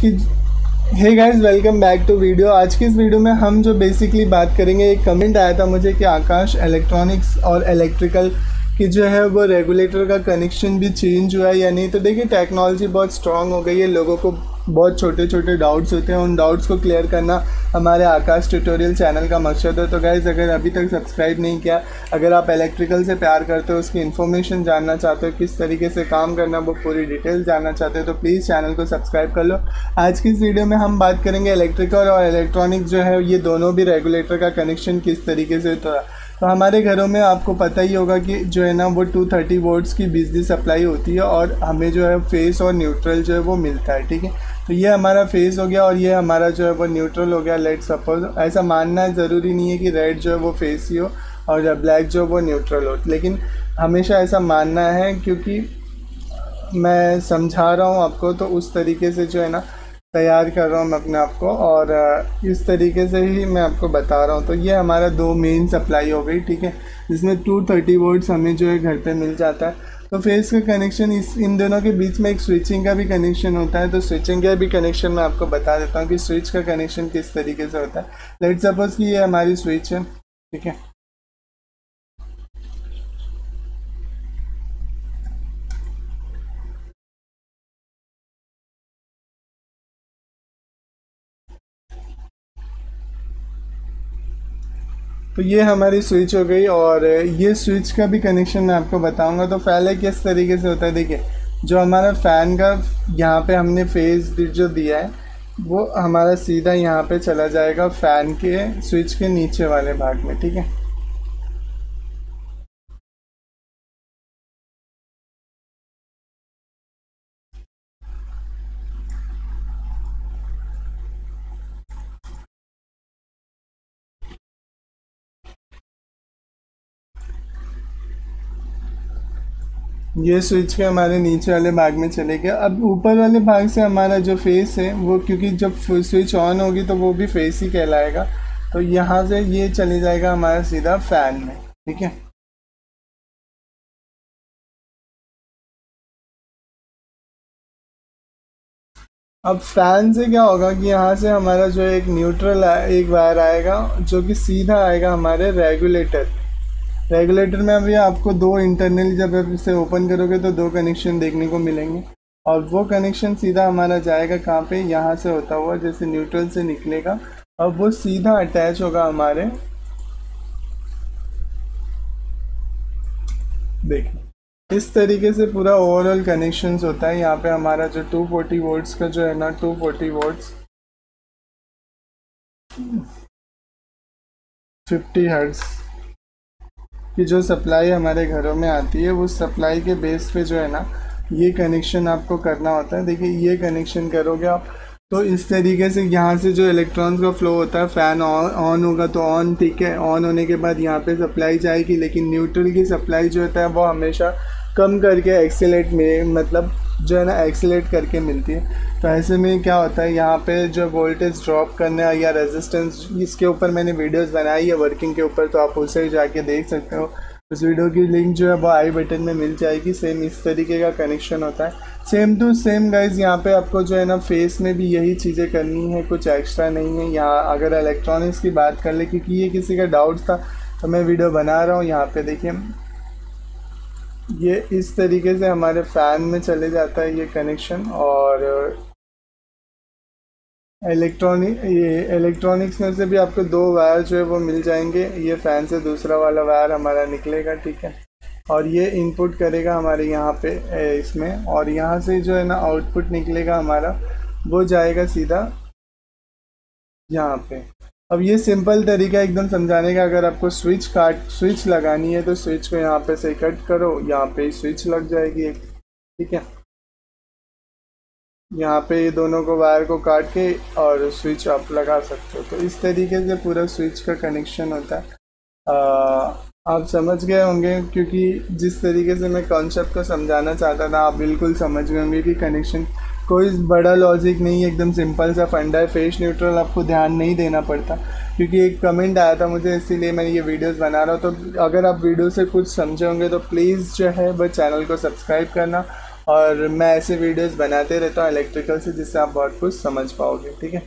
की hey guys welcome back to video आज की इस वीडियो में हम जो बेसिकली बात करेंगे, एक कमेंट आया था मुझे कि आकाश इलेक्ट्रॉनिक्स और इलेक्ट्रिकल की जो है वो रेगुलेटर का कनेक्शन भी चेंज हुआ है या नहीं। तो देखिए टेक्नोलॉजी बहुत स्ट्रांग हो गई है, लोगों को बहुत छोटे छोटे डाउट्स होते हैं। उन डाउट्स को क्लियर करना हमारे आकाश ट्यूटोरियल चैनल का मकसद है। तो गाइज़ अगर अभी तक सब्सक्राइब नहीं किया, अगर आप इलेक्ट्रिकल से प्यार करते हो, उसकी इन्फॉर्मेशन जानना चाहते हो, किस तरीके से काम करना वो पूरी डिटेल जानना चाहते हो तो प्लीज़ चैनल को सब्सक्राइब कर लो। आज की इस वीडियो में हम बात करेंगे इलेक्ट्रिकल और इलेक्ट्रॉनिक जो है, ये दोनों भी रेगुलेटर का कनेक्शन किस तरीके से है। तो हमारे घरों में आपको पता ही होगा कि जो है ना, वो 230 वोल्ट्स की बिजली सप्लाई होती है और हमें जो है फेस और न्यूट्रल जो है, वो मिलता है, ठीक है? तो ये हमारा फेस हो गया और ये हमारा जो है वो न्यूट्रल हो गया लेट सपोज़ ऐसा मानना ज़रूरी नहीं है कि रेड जो है वो फेस ही हो और ब्लैक जो है वो न्यूट्रल हो। लेकिन हमेशा ऐसा मानना है क्योंकि मैं समझा रहा हूँ आपको तो उस तरीके से जो है ना, तैयार कर रहा हूँ मैं अपने आप को और इस तरीके से ही मैं आपको बता रहा हूँ। तो ये हमारा दो मेन सप्लाई हो गई, ठीक है? जिसमें टू थर्टी वोल्ट्स हमें जो है घर पे मिल जाता है। तो फेस का कनेक्शन इस, इन दोनों के बीच में एक स्विचिंग का भी कनेक्शन होता है तो स्विचिंग का भी कनेक्शन मैं आपको बता देता हूँ कि स्विच का कनेक्शन किस तरीके से होता है। लेट सपोज़ कि ये हमारी स्विच है, ठीक है? तो ये हमारी स्विच हो गई और ये स्विच का भी कनेक्शन मैं आपको बताऊँगा। तो पहले किस तरीके से होता है? देखिए, जो हमारा फ़ैन का यहाँ पे हमने फ़ेज़ जो दिया है, वो हमारा सीधा यहाँ पे चला जाएगा फ़ैन के स्विच के नीचे वाले भाग में, ठीक है? ये स्विच के हमारे नीचे वाले भाग में चले गया अब ऊपर वाले भाग से हमारा जो फेस है, वो क्योंकि जब स्विच ऑन होगी तो वो भी फेस ही कहलाएगा। तो यहाँ से ये चले जाएगा हमारा सीधा फ़ैन में, ठीक है? अब फ़ैन से क्या होगा कि यहाँ से हमारा जो एक न्यूट्रल एक वायर आएगा, जो कि सीधा आएगा हमारे रेगुलेटर रेगुलेटर में अभी आपको दो इंटरनल जब आप इसे ओपन करोगे तो दो कनेक्शन देखने को मिलेंगे। और वो कनेक्शन सीधा हमारा जाएगा कहाँ पे? यहाँ से होता हुआ, जैसे न्यूट्रल से निकलेगा। और वो सीधा अटैच होगा हमारे। देखिए, इस तरीके से पूरा ओवरऑल कनेक्शंस होता है। यहाँ पे हमारा जो 240 वोल्ट्स का जो है ना 240 वोल्ट्स 50 हर्ट्स कि जो सप्लाई हमारे घरों में आती है, वो सप्लाई के बेस पे जो है ना, ये कनेक्शन आपको करना होता है। देखिए, ये कनेक्शन करोगे आप तो इस तरीके से यहाँ से जो इलेक्ट्रॉन्स का फ्लो होता है फ़ैन ऑन होगा तो ऑन ठीक है। ऑन होने के बाद यहाँ पे सप्लाई जाएगी, लेकिन न्यूट्रल की सप्लाई जो होता है, वो हमेशा कम करके एक्सेलेट में मतलब जो है ना एक्सीट करके मिलती है। तो ऐसे में क्या होता है, यहाँ पे जो वोल्टेज ड्रॉप करने या रेजिस्टेंस इसके ऊपर मैंने वीडियोस बनाई है वर्किंग के ऊपर तो आप उसे जाके देख सकते हो। उस वीडियो की लिंक जो है, वो आई बटन में मिल जाएगी। सेम इस तरीके का कनेक्शन होता है। सेम टू सेम गाइज़ यहाँ पे आपको जो है ना फेस में भी यही चीज़ें करनी है, कुछ एक्स्ट्रा नहीं है। यहाँ अगर इलेक्ट्रॉनिक्स की बात कर ले, क्योंकि ये किसी का डाउट था तो मैं वीडियो बना रहा हूँ। यहाँ पे देखिए ये इस तरीके से हमारे फ़ैन में चले जाता है ये कनेक्शन और इलेक्ट्रॉनिक ये इलेक्ट्रॉनिक्स में से भी आपको दो वायर जो है वो मिल जाएँगे, ये फ़ैन से दूसरा वाला वायर हमारा निकलेगा, ठीक है? और ये इनपुट करेगा हमारे यहाँ पे इसमें और यहाँ से जो है ना आउटपुट निकलेगा हमारा, वो जाएगा सीधा यहाँ पे। अब ये सिंपल तरीका एकदम समझाने का अगर आपको स्विच काट स्विच लगानी है तो स्विच को यहाँ पे से कट करो यहाँ पे स्विच लग जाएगी एक ठीक है? यहाँ पे ये दोनों को वायर को काट के और स्विच आप लगा सकते हो। तो इस तरीके से पूरा स्विच का कनेक्शन होता है। आ, आप समझ गए होंगे क्योंकि जिस तरीके से मैं कॉन्सेप्ट को समझाना चाहता था आप बिल्कुल समझ गए होंगे कि कनेक्शन कोई बड़ा लॉजिक नहीं, एकदम सिंपल सा फंडा है फेस न्यूट्रल आपको ध्यान नहीं देना पड़ता। क्योंकि एक कमेंट आया था मुझे, इसीलिए मैं ये वीडियोस बना रहा हूँ। तो अगर आप वीडियो से कुछ समझे होंगे तो प्लीज़ जो है वह चैनल को सब्सक्राइब करना। और मैं ऐसे वीडियोस बनाते रहता हूँ इलेक्ट्रिकल से, जिससे आप बहुत कुछ समझ पाओगे, ठीक है?